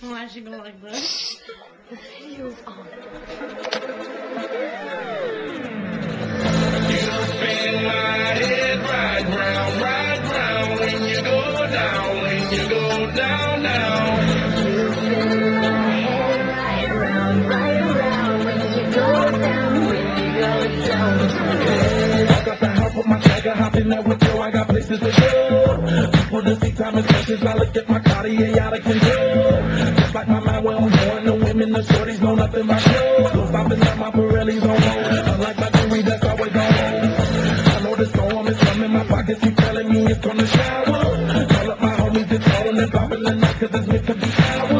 Why is she going like this? Heels on. You've right round, right round when you go down, when you go down now. You've right round, right round when you go down, when you go down. I got the with my with you. I got places to go. People to see time is precious. I look at I'm born, the women, the shorties, know nothing like you. So stopping at my Pirelli's on road. I like my jewelry that's always on. I know the storm is coming. My pockets keep telling me it's gonna shower. Call up my homies, it's on and popping the night cause it's meant to be sour.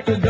got to go.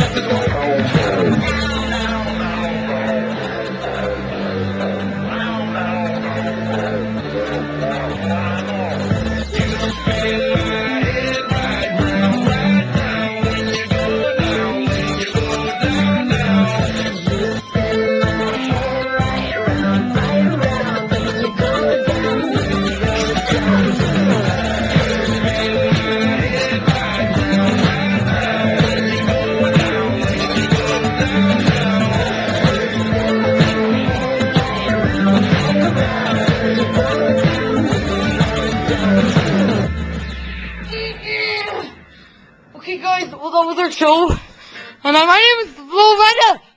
Okay guys, well that was our show. And my name is Loretta!